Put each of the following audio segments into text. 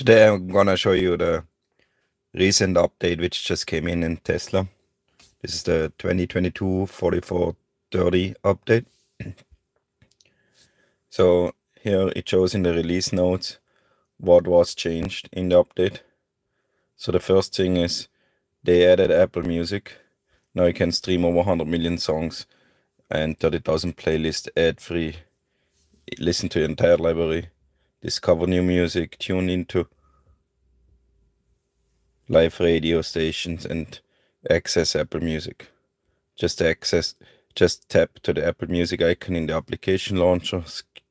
Today I'm gonna show you the recent update which just came in in Tesla. This is the 2022 4430 update. so here it shows in the release notes what was changed in the update. So the first thing is they added Apple Music. Now you can stream over 100 million songs and 30,000 playlists ad free. Listen to your entire library discover new music, tune into live radio stations and access Apple Music. Just access, just tap to the Apple Music icon in the application launcher,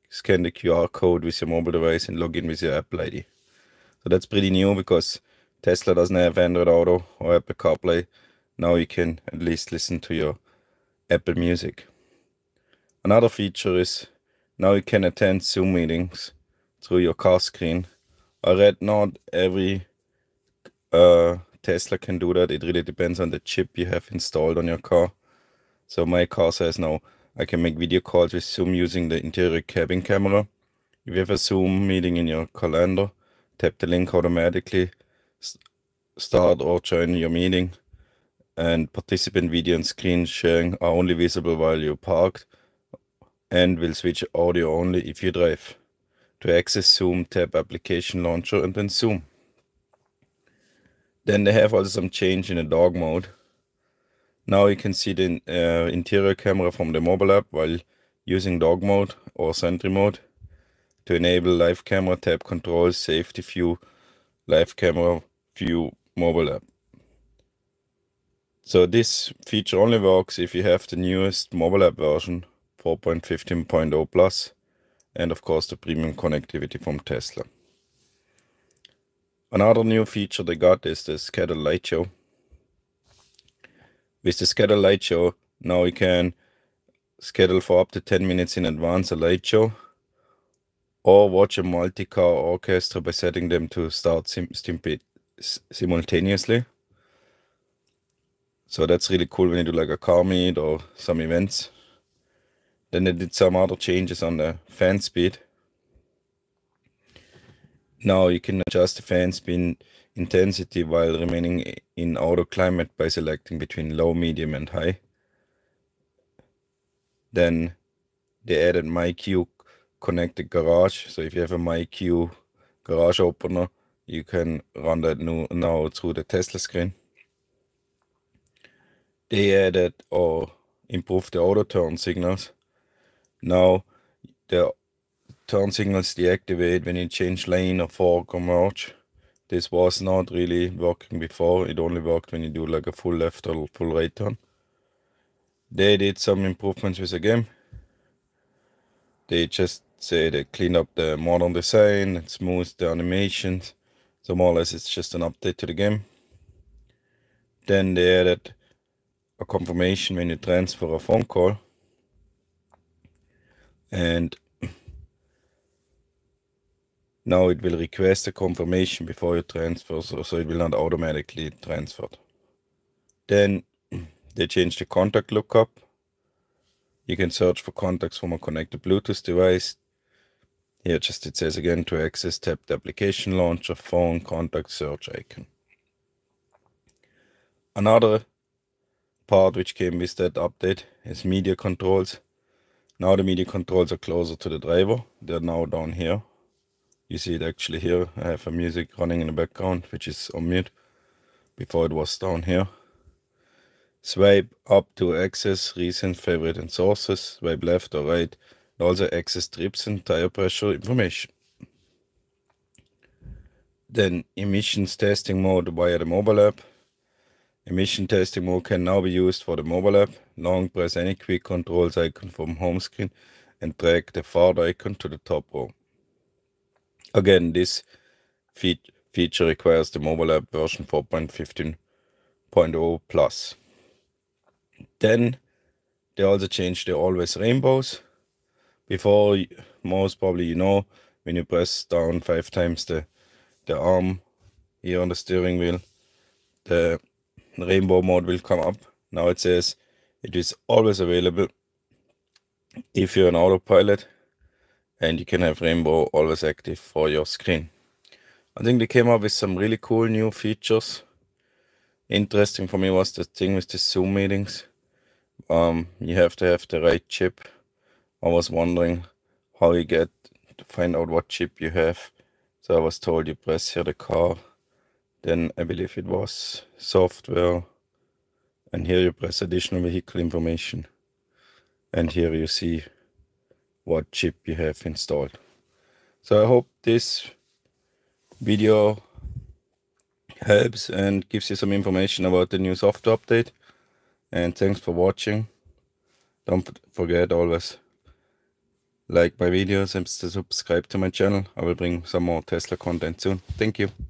scan the QR code with your mobile device and log in with your Apple ID. So that's pretty new because Tesla doesn't have Android Auto or Apple CarPlay. Now you can at least listen to your Apple Music. Another feature is now you can attend Zoom meetings through your car screen. I read not every uh, Tesla can do that. It really depends on the chip you have installed on your car. So my car says now I can make video calls with Zoom using the interior cabin camera. If you have a Zoom meeting in your calendar, tap the link automatically, start or join your meeting, and participant video and screen sharing are only visible while you're parked and will switch audio only if you drive. To access Zoom, tap Application Launcher and then Zoom. Then they have also some change in the dog mode. Now you can see the uh, interior camera from the mobile app while using dog mode or sentry mode. To enable live camera, tap Control Safety View, Live Camera View mobile app. So this feature only works if you have the newest mobile app version 4.15.0 plus and of course the premium connectivity from Tesla. Another new feature they got is the schedule light show. With the schedule light show, now you can schedule for up to 10 minutes in advance a light show or watch a multi-car orchestra by setting them to start sim simultaneously. So that's really cool when you do like a car meet or some events. Then they did some other changes on the fan speed. Now you can adjust the fan spin intensity while remaining in auto climate by selecting between low, medium and high. Then they added MyQ connected garage. So if you have a MyQ garage opener, you can run that new, now through the Tesla screen. They added or improved the auto turn signals. Now the turn signals deactivate when you change lane or fork or merge. This was not really working before. It only worked when you do like a full left or full right turn. They did some improvements with the game. They just say they cleaned up the modern design and smoothed the animations. So more or less it's just an update to the game. Then they added a confirmation when you transfer a phone call and now it will request a confirmation before you transfer so, it will not automatically transfer. Then they change the contact lookup. You can search for contacts from a connected bluetooth device. Here just it says again to access tap the application launcher phone contact search icon. Another part which came with that update is media controls. Now the media controls are closer to the driver. They're now down here. You see it actually here. I have a music running in the background, which is on mute. Before it was down here. Swipe up to access recent favorite and sources. Swipe left or right. And also access trips and tire pressure information. Then emissions testing mode via the mobile app. Emission testing mode can now be used for the mobile app. Long press any quick controls icon from home screen and drag the forward icon to the top row. Again, this fe feature requires the mobile app version 4.15.0 plus. Then they also changed the always rainbows. Before, most probably you know, when you press down five times the, the arm here on the steering wheel, the rainbow mode will come up. Now it says it is always available if you're an autopilot and you can have rainbow always active for your screen. I think they came up with some really cool new features. Interesting for me was the thing with the Zoom meetings. Um, you have to have the right chip. I was wondering how you get to find out what chip you have. So I was told you press here the car, then I believe it was software, and here you press additional vehicle information. And here you see what chip you have installed. So I hope this video helps and gives you some information about the new software update. And thanks for watching. Don't forget always like my videos and subscribe to my channel. I will bring some more Tesla content soon. Thank you.